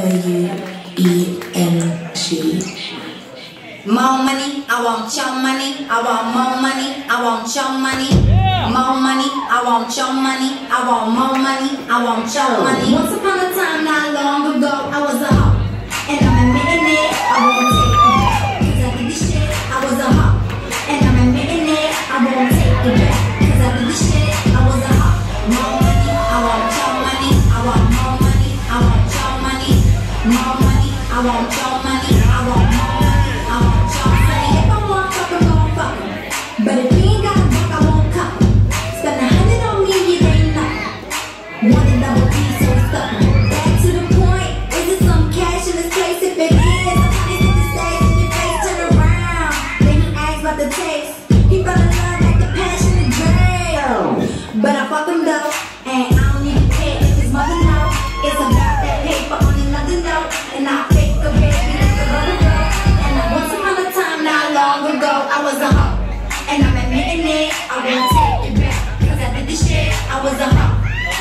W E N G. More money, I want your money. I want more money, I want your money. More money, I want your money. I want more money, I want your money. Once upon a time, not long ago, I was a hoe. And I'm admitting it, I won't take it back. Cause after this shit, I was a hoe. And I'm admitting it, I won't take it back. One and double D, I won't take it back. Cause after this shit, I was a hoe.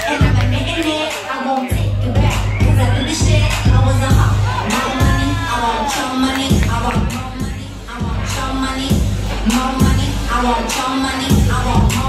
And I'm admitting it, I won't take it back. Cause after this shit, I was a hoe. More money, I want your money. I want more money, I want your money. More money, I want your money. I want more